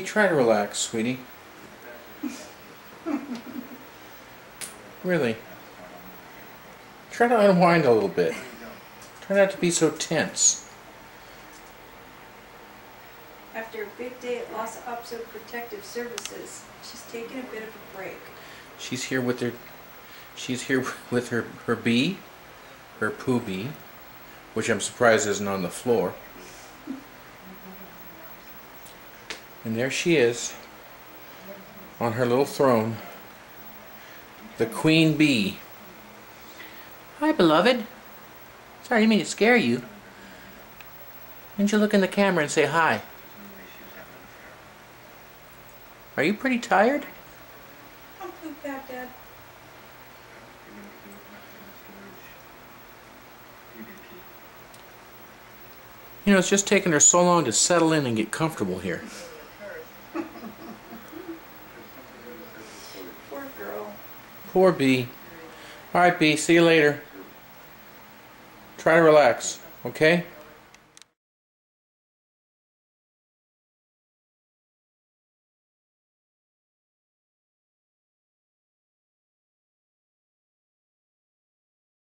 Try to relax, sweetie. Really. Try to unwind a little bit. Try not to be so tense. After a big day at Lhasa Apso Protective Services, she's taking a bit of a break. She's here with her she's here with her her bee, her poo bee, which I'm surprised isn't on the floor. And there she is on her little throne. The queen bee. Hi, beloved. Sorry, I didn't mean to scare you. Why don't you look in the camera and say hi? Are you pretty tired? I'm poop out, Dad. You know, it's just taking her so long to settle in and get comfortable here. Poor girl. Poor B. Alright, B, see you later. Try to relax, okay?